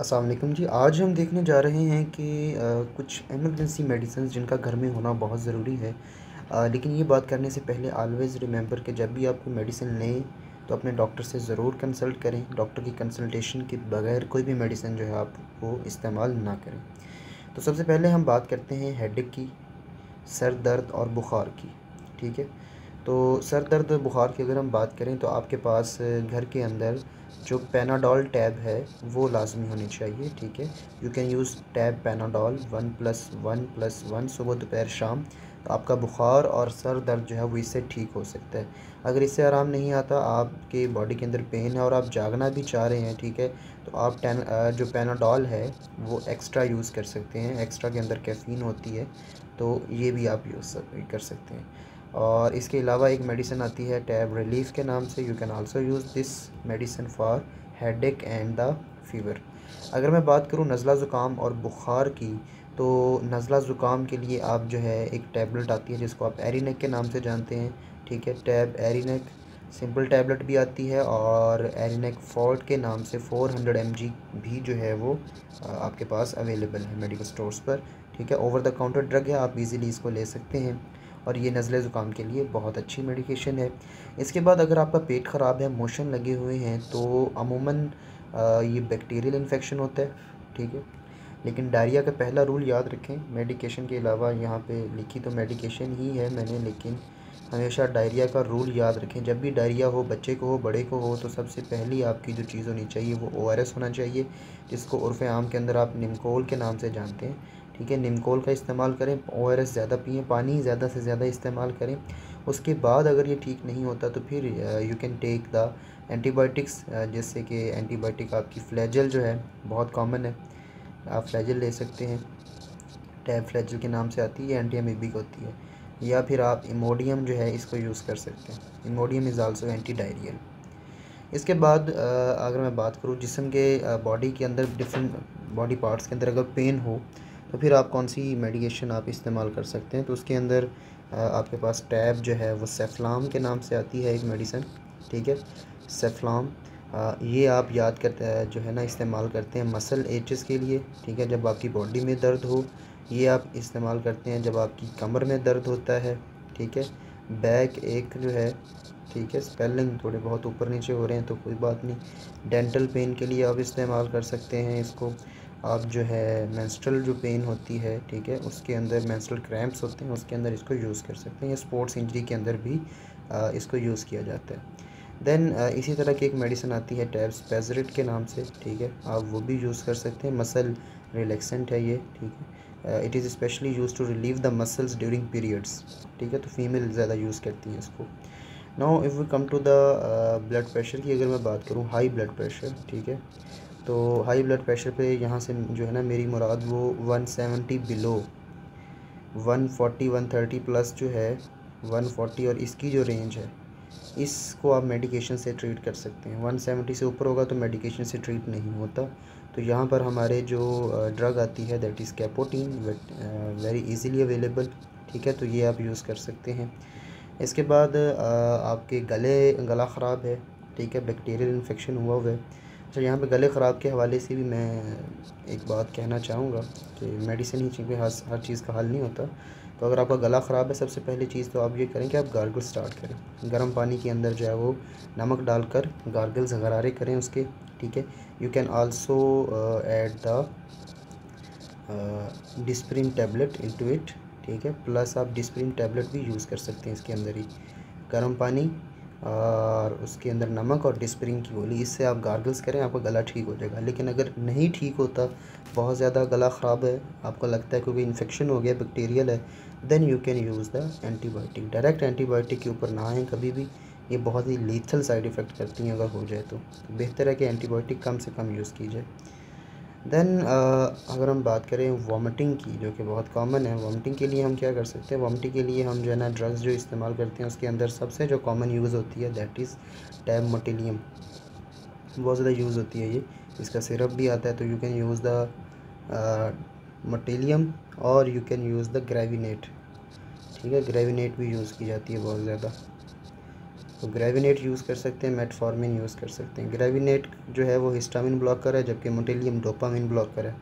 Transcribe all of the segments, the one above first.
वालेकुम जी। आज हम देखने जा रहे हैं कि आ, कुछ एमरजेंसी मेडिसिन जिनका घर में होना बहुत ज़रूरी है। आ, लेकिन ये बात करने से पहले ऑलवेज़ रिमेंबर कि जब भी आप कोई मेडिसिन लें तो अपने डॉक्टर से ज़रूर कंसल्ट करें। डॉक्टर की कंसल्टेशन के बगैर कोई भी मेडिसिन जो है आप वो इस्तेमाल ना करें। तो सबसे पहले हम बात करते हैं हेडेक की सर दर्द और बुखार की ठीक है? तो सर दर्द बुखार की अगर हम बात करें तो आपके पास घर के अंदर जो पेनाडोल टैब है, वो लाजमी होनी चाहिए, ठीक है? You can use tab Panadol one plus one plus one सुबह दोपहर शाम तो आपका बुखार और सर दर्द जो है वो इससे ठीक हो सकता है। अगर इससे आराम नहीं आता, आपके बॉडी के अंदर पेन है और आप जागना भी चाह रहे हैं, ठीक है? तो आप टेन जो पेनाडोल है, वो एक्स्ट्रा यूज़ कर सकते हैं एक्स्ट्रा के अंदर कैफ़ीन होती है तो ये भी आप यूज़ कर सकते हैं। और इसके अलावा एक मेडिसिन आती है टैब रिलीफ के नाम से। You can also use this medicine for headache and the fever अगर मैं बात करूँ नज़ला ज़ुकाम और बुखार की तो नज़ला ज़ुकाम के लिए आप जो है एक टैबलेट आती है जिसको आप एरीनेक के नाम से जानते हैं। ठीक है, टैब एरीनेक, सिंपल टैबलेट भी आती है और एरीनेक फॉल्ट के नाम से 400 हंड्रेड भी जो है वो आपके पास अवेलेबल है मेडिकल स्टोर्स पर। ठीक है, ओवर द काउंटर ड्रग है, आप इजीली इसको ले सकते हैं। और ये नज़ले ज़ुकाम के लिए बहुत अच्छी मेडिकेशन है। इसके बाद अगर आपका पेट ख़राब है, मोशन लगे हुए हैं तो अमूमन ये बैक्टीरियल इन्फेक्शन होता है, ठीक है? लेकिन डायरिया का पहला रूल याद रखें मेडिकेशन के अलावा यहाँ पे लिखी तो मेडिकेशन ही है मैंने, लेकिन हमेशा डायरिया का रूल याद रखें। जब भी डायरिया हो, बच्चे को हो, बड़े को हो तो सबसे पहली आपकी जो चीज़ होनी चाहिए, वो ओआरएस होना चाहिए, जिसको उर्फ़ आम के अंदर आप निमकोल के नाम से जानते हैं। ठीक है, निमकोल का इस्तेमाल करें ओआरएस ज़्यादा पिए, पानी ज़्यादा से ज़्यादा इस्तेमाल करें। उसके बाद अगर ये ठीक नहीं होता तो फिर you can take the antibiotics जैसे कि एंटीबायोटिक आपकी फ्लैजल जो है, बहुत कॉमन है। आप फ्लैजल ले सकते हैं। टैब फ्लैजल के नाम से आती है एंटी एमीबिक होती है। या फिर आप इमोडियम जो है, इसको यूज़ कर सकते हैं। Imodium is also anti diarrhoeal इसके बाद अगर मैं बात करूँ, जिसम के बॉडी के अंदर डिफरेंट बॉडी पार्ट्स के अंदर अगर पेन हो तो फिर आप कौन सी मेडिकेशन आप इस्तेमाल कर सकते हैं? तो उसके अंदर आपके पास टैब जो है वो सेफ्लाम के नाम से आती है एक मेडिसन ठीक है? सेफ्लाम ये आप याद करते, जो है ना, इस्तेमाल करते हैं मसल एचेस के लिए, ठीक है? जब आपकी बॉडी में दर्द हो, ये आप इस्तेमाल करते हैं जब आपकी कमर में दर्द होता है, ठीक है? बैक एक जो है, ठीक है? स्पेलिंग थोड़े बहुत ऊपर नीचे हो रहे हैं तो कोई बात नहीं। डेंटल पेन के लिए आप इस्तेमाल कर सकते हैं इसको। आप जो है मैंस्ट्रल जो पेन होती है ठीक है उसके अंदर मैंस्ट्रल क्रैम्प्स होते हैं उसके अंदर इसको यूज़ कर सकते हैं। या स्पोर्ट्स इंजरी के अंदर भी आ, इसको यूज़ किया जाता है। देन इसी तरह की एक मेडिसिन आती है टैब्स पेजरेट के नाम से ठीक है आप वो भी यूज़ कर सकते हैं। मसल रिलैक्सेंट है ये ठीक है। It is specially use to relieve the muscles during periods ठीक है तो फीमेल ज़्यादा यूज़ करती हैं इसको। Now if we come to the blood pressure की अगर मैं बात करूँ हाई ब्लड प्रेशर ठीक है तो हाई ब्लड प्रेशर पे यहाँ से जो है ना मेरी मुराद वो one seventy below one forty one thirty plus जो है वन फोर्टी और इसकी जो रेंज है, इसको आप मेडिकेशन से ट्रीट कर सकते हैं। वन सेवेंटी से ऊपर होगा तो मेडिकेशन से ट्रीट नहीं होता। तो यहाँ पर हमारे जो ड्रग आती है that is Capoten very easily available ठीक है? तो ये आप यूज़ कर सकते हैं। इसके बाद आपके गले, गला ख़राब है, ठीक है? बैक्टीरियल इन्फेक्शन हुआ हुआ है। अच्छा यहाँ पे गले ख़राब के हवाले से भी मैं एक बात कहना चाहूँगा कि मेडिसिन ही चीज़ हर हर चीज़ का हल नहीं होता। तो अगर आपका गला ख़राब है, सबसे पहली चीज़ तो आप ये करें कि आप गार्गल स्टार्ट करें। गर्म पानी के अंदर जो है वो नमक डालकर गार्गल्स गरारे करें उसके, ठीक है? You can also add the Disprin tablet into it ठीक है? प्लस आप डिस्प्रिन टैबलेट भी यूज़ कर सकते हैं इसके अंदर ही। गर्म पानी और उसके अंदर नमक और डिस्प्रिंग की गोली, इससे आप गार्गल्स करें, आपका गला ठीक हो जाएगा। लेकिन अगर नहीं ठीक होता, बहुत ज़्यादा गला ख़राब है, आपको लगता है क्योंकि इन्फेक्शन हो गया बैक्टीरियल है then you can use the antibiotic direct antibiotic के ऊपर ना आए कभी भी, ये बहुत ही लीथल साइड इफ़ेक्ट करती हैं अगर हो जाए तो। बेहतर है कि एंटीबायोटिक कम से कम यूज़ कीजिए। देन uh, अगर हम बात करें वॉमिटिंग की जो कि बहुत कॉमन है वॉमिटिंग के लिए हम क्या कर सकते हैं? वॉमिटिंग के लिए हम जो है ना ड्रग्स जो इस्तेमाल करते हैं उसके अंदर सबसे जो कॉमन यूज़ होती है दैट इज़ टैब मोटिलियम बहुत ज़्यादा यूज़ होती है ये। इसका सिरप भी आता है तो you can use the Motilium और you can use the Gravinate ठीक है? ग्रेविनेट भी यूज़ की जाती है बहुत ज़्यादा। तो ग्रेविनेट यूज़ कर सकते हैं, मेटफॉर्मिन यूज़ कर सकते हैं। ग्रेविनेट जो है वो हिस्टामिन ब्लॉकर है, जबकि मोटेलियम डोपामिन ब्लॉकर है।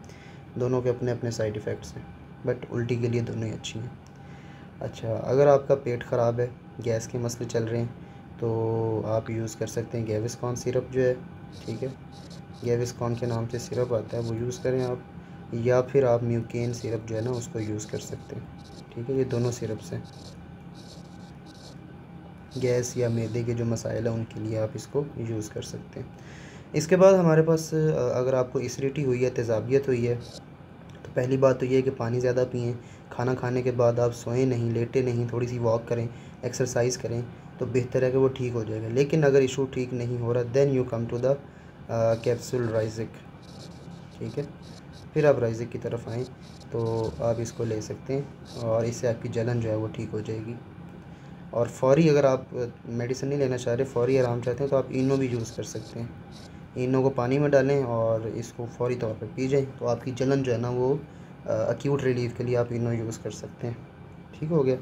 दोनों के अपने अपने साइड इफ़ेक्ट्स हैं, बट उल्टी के लिए दोनों ही अच्छी हैं। अच्छा अगर आपका पेट ख़राब है, गैस के मसले चल रहे हैं तो आप यूज़ कर सकते हैं गेविस्कॉन सिरप जो है, ठीक है? गेविस्कॉन के नाम से सिरप आता है, वो यूज़ करें आप। या फिर आप म्यूकेन सिरप जो है ना, उसको यूज़ कर सकते हैं, ठीक है? ये दोनों सिरप्स हैं। गैस या मैदे के जो मसाइल हैं, उनके लिए आप इसको यूज़ कर सकते हैं। इसके बाद हमारे पास अगर आपको इसरिटी हुई है तेज़ाबियत हुई है तो पहली बात तो ये है कि पानी ज़्यादा पिएँ, खाना खाने के बाद आप सोएँ नहीं, लेटे नहीं थोड़ी सी वॉक करें एक्सरसाइज करें तो बेहतर है कि वो ठीक हो जाएगा। लेकिन अगर इशू ठीक नहीं हो रहा then you come to the capsule Risek ठीक है? फिर आप राइजिक की तरफ़ आएँ तो आप इसको ले सकते हैं और इससे आपकी जलन जो है वो ठीक हो जाएगी। और फौरी अगर आप मेडिसिन नहीं लेना चाह रहे, फौरी आराम चाहते हैं तो आप इनो भी यूज़ कर सकते हैं। इनो को पानी में डालें और इसको फौरी तौर पर पी जाएँ तो आपकी जलन जो है ना वो अक्यूट रिलीफ के लिए आप इनो यूज़ कर सकते हैं। ठीक हो गया?